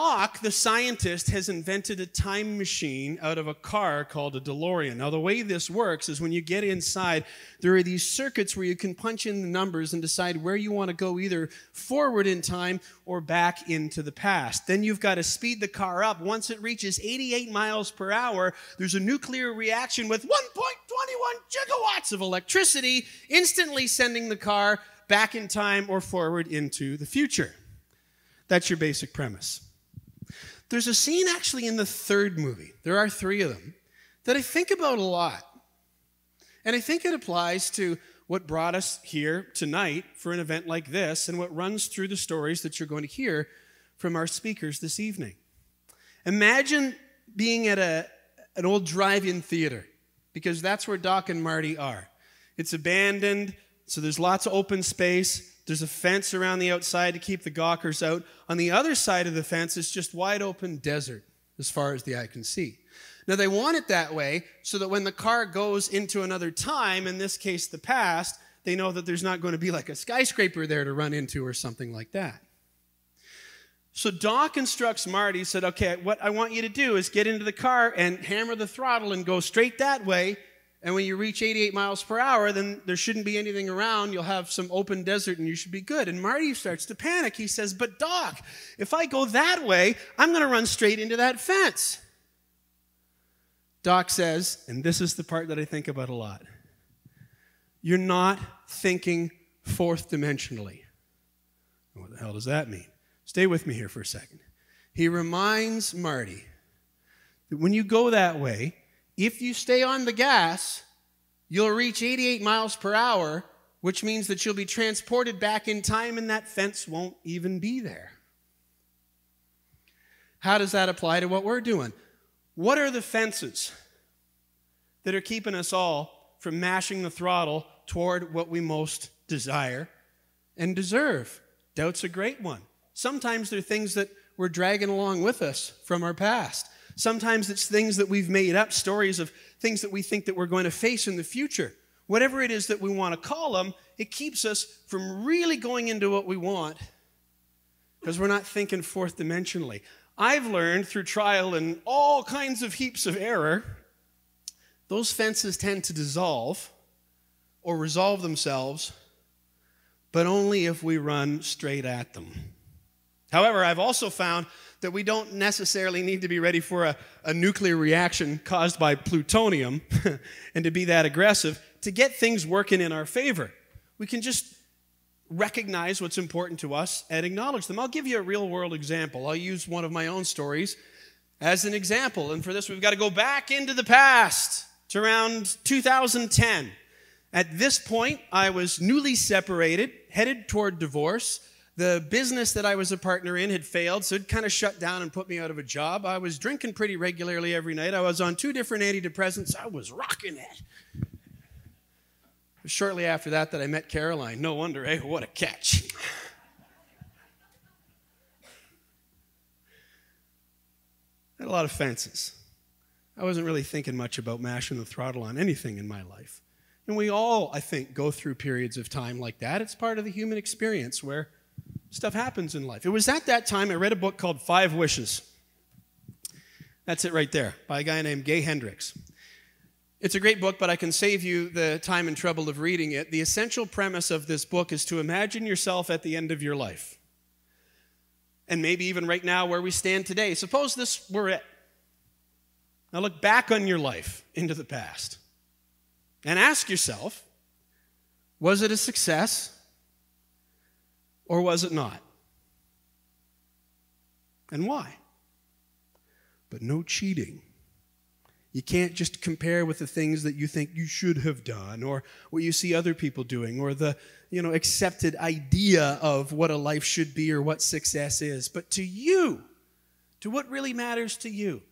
Doc, the scientist, has invented a time machine out of a car called a DeLorean. Now, the way this works is when you get inside, there are these circuits where you can punch in the numbers and decide where you want to go, either forward in time or back into the past. Then you've got to speed the car up. Once it reaches 88 miles per hour, there's a nuclear reaction with 1.21 gigawatts of electricity, instantly sending the car back in time or forward into the future. That's your basic premise. There's a scene actually in the third movie, there are three of them, that I think about a lot. And I think it applies to what brought us here tonight for an event like this and what runs through the stories that you're going to hear from our speakers this evening. Imagine being at a, an old drive in theater, because that's where Doc and Marty are. It's abandoned, so there's lots of open space. There's a fence around the outside to keep the gawkers out. On the other side of the fence is just wide open desert as far as the eye can see. Now, they want it that way so that when the car goes into another time, in this case the past, they know that there's not going to be like a skyscraper there to run into or something like that. So Doc instructs Marty, said, okay, what I want you to do is get into the car and hammer the throttle and go straight that way and when you reach 88 miles per hour, then there shouldn't be anything around. You'll have some open desert and you should be good. And Marty starts to panic. He says, But, Doc, if I go that way, I'm going to run straight into that fence. Doc says, and this is the part that I think about a lot you're not thinking fourth dimensionally. What the hell does that mean? Stay with me here for a second. He reminds Marty that when you go that way, if you stay on the gas, you'll reach 88 miles per hour, which means that you'll be transported back in time and that fence won't even be there. How does that apply to what we're doing? What are the fences that are keeping us all from mashing the throttle toward what we most desire and deserve? Doubt's a great one. Sometimes they're things that we're dragging along with us from our past. Sometimes it's things that we've made up, stories of things that we think that we're going to face in the future. Whatever it is that we want to call them, it keeps us from really going into what we want because we're not thinking fourth dimensionally. I've learned through trial and all kinds of heaps of error, those fences tend to dissolve or resolve themselves, but only if we run straight at them. However, I've also found that we don't necessarily need to be ready for a, a nuclear reaction caused by plutonium and to be that aggressive to get things working in our favor. We can just recognize what's important to us and acknowledge them. I'll give you a real world example. I'll use one of my own stories as an example. And for this, we've got to go back into the past to around 2010. At this point, I was newly separated, headed toward divorce the business that I was a partner in had failed, so it kind of shut down and put me out of a job. I was drinking pretty regularly every night. I was on two different antidepressants. I was rocking it. Shortly after that, that I met Caroline. No wonder, eh? What a catch. I had a lot of fences. I wasn't really thinking much about mashing the throttle on anything in my life. And we all, I think, go through periods of time like that. It's part of the human experience where Stuff happens in life. It was at that time I read a book called Five Wishes. That's it right there, by a guy named Gay Hendricks. It's a great book, but I can save you the time and trouble of reading it. The essential premise of this book is to imagine yourself at the end of your life. And maybe even right now where we stand today. Suppose this were it. Now look back on your life into the past and ask yourself was it a success? Or was it not? And why? But no cheating. You can't just compare with the things that you think you should have done or what you see other people doing or the you know accepted idea of what a life should be or what success is. But to you, to what really matters to you,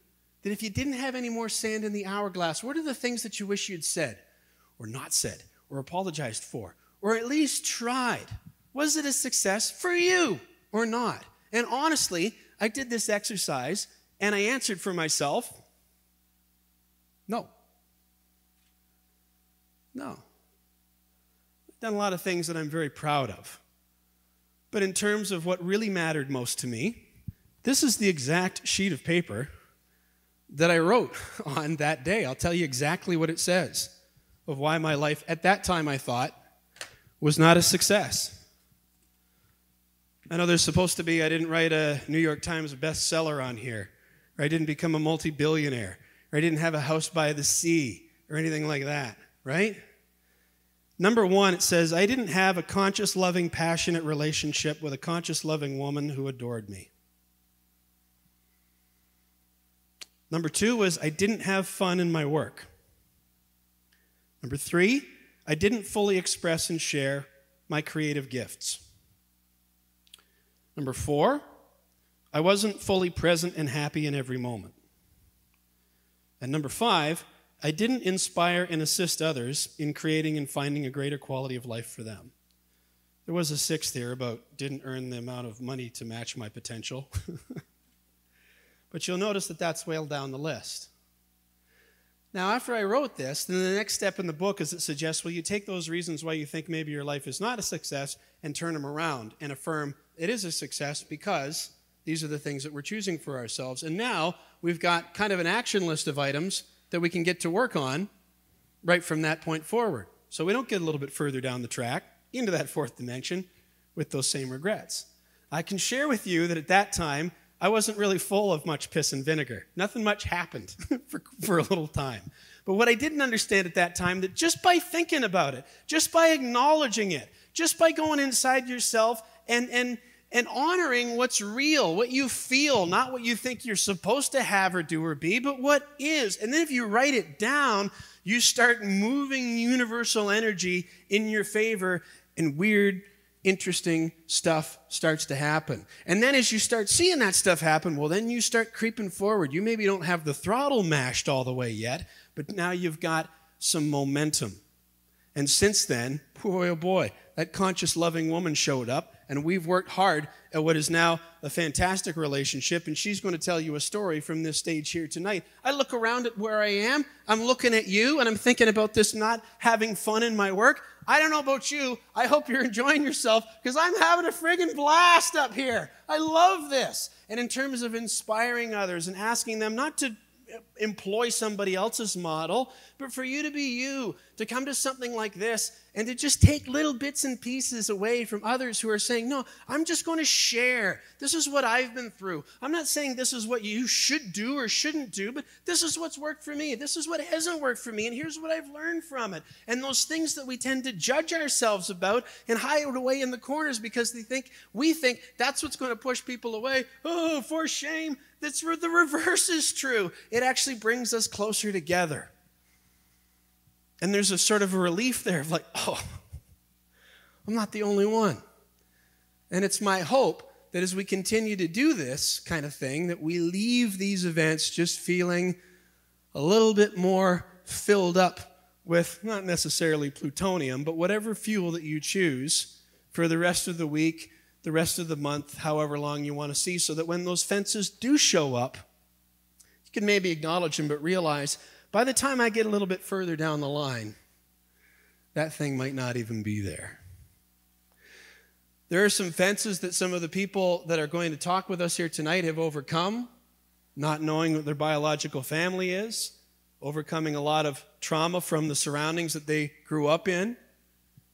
that if you didn't have any more sand in the hourglass, what are the things that you wish you'd said or not said or apologized for or at least tried? Was it a success for you or not? And honestly, I did this exercise and I answered for myself no. No. I've done a lot of things that I'm very proud of. But in terms of what really mattered most to me, This is the exact sheet of paper that I wrote on that day. I'll tell you exactly what it says of why my life at that time I thought was not a success. I know there's supposed to be, I didn't write a New York Times bestseller on here, or I didn't become a multi billionaire, or I didn't have a house by the sea, or anything like that, right? Number one, it says, I didn't have a conscious, loving, passionate relationship with a conscious, loving woman who adored me. Number two was, I didn't have fun in my work. Number three, I didn't fully express and share my creative gifts. Number four, I wasn't fully present and happy in every moment. And number five, I didn't inspire and assist others in creating and finding a greater quality of life for them. There was a sixth here about didn't earn the amount of money to match my potential. but you'll notice that that's way down the list. Now, after I wrote this, then the next step in the book is it suggests, well, you take those reasons why you think maybe your life is not a success and turn them around and affirm it is a success because these are the things that we're choosing for ourselves. And now we've got kind of an action list of items that we can get to work on right from that point forward. So we don't get a little bit further down the track into that fourth dimension with those same regrets. I can share with you that at that time, I wasn't really full of much piss and vinegar. Nothing much happened for, for a little time. But what I didn't understand at that time that just by thinking about it, just by acknowledging it, just by going inside yourself and, and, and honoring what's real, what you feel, not what you think you're supposed to have or do or be, but what is. And then if you write it down, you start moving universal energy in your favor, and weird, interesting stuff starts to happen. And then as you start seeing that stuff happen, well, then you start creeping forward. You maybe don't have the throttle mashed all the way yet, but now you've got some momentum. And since then, boy, oh boy, that conscious, loving woman showed up, and we've worked hard at what is now a fantastic relationship. And she's going to tell you a story from this stage here tonight. I look around at where I am, I'm looking at you, and I'm thinking about this not having fun in my work. I don't know about you. I hope you're enjoying yourself because I'm having a friggin' blast up here. I love this. And in terms of inspiring others and asking them not to employ somebody else's model, but for you to be you, to come to something like this and to just take little bits and pieces away from others who are saying, No, I'm just going to share. This is what I've been through. I'm not saying this is what you should do or shouldn't do, but this is what's worked for me. This is what hasn't worked for me, and here's what I've learned from it. And those things that we tend to judge ourselves about and hide away in the corners because they think we think that's what's going to push people away. Oh, for shame. That's where the reverse is true. It actually brings us closer together. And there's a sort of a relief there of like, oh, I'm not the only one. And it's my hope that as we continue to do this kind of thing, that we leave these events just feeling a little bit more filled up with not necessarily plutonium, but whatever fuel that you choose for the rest of the week, the rest of the month, however long you want to see, so that when those fences do show up, you can maybe acknowledge them, but realize by the time I get a little bit further down the line, that thing might not even be there. There are some fences that some of the people that are going to talk with us here tonight have overcome, not knowing what their biological family is, overcoming a lot of trauma from the surroundings that they grew up in,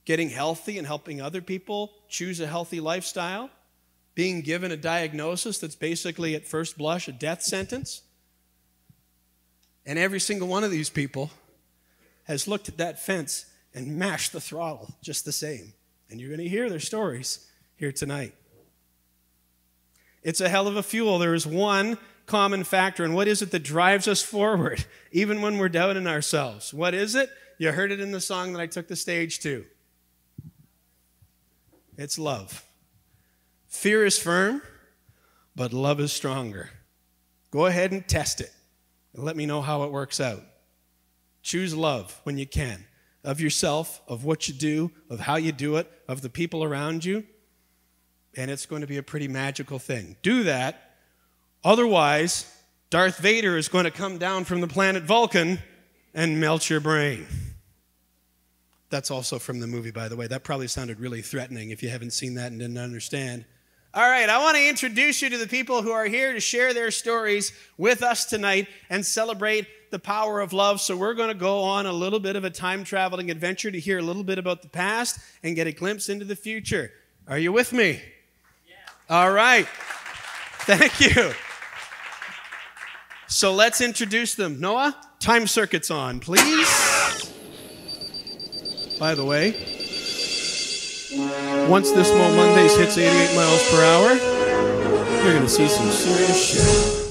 getting healthy and helping other people choose a healthy lifestyle, being given a diagnosis that's basically at first blush a death sentence and every single one of these people has looked at that fence and mashed the throttle just the same. And you're going to hear their stories here tonight. It's a hell of a fuel. There is one common factor. And what is it that drives us forward, even when we're doubting ourselves? What is it? You heard it in the song that I took the stage to. It's love. Fear is firm, but love is stronger. Go ahead and test it and let me know how it works out. Choose love when you can of yourself, of what you do, of how you do it, of the people around you, and it's going to be a pretty magical thing. Do that. Otherwise, Darth Vader is going to come down from the planet Vulcan and melt your brain. That's also from the movie, by the way. That probably sounded really threatening if you haven't seen that and didn't understand. All right, I want to introduce you to the people who are here to share their stories with us tonight and celebrate the power of love. So, we're going to go on a little bit of a time traveling adventure to hear a little bit about the past and get a glimpse into the future. Are you with me? Yeah. All right. Thank you. So, let's introduce them. Noah, time circuits on, please. By the way, once this Mo Mondays hits 88 miles per hour, you're going to see some serious shit.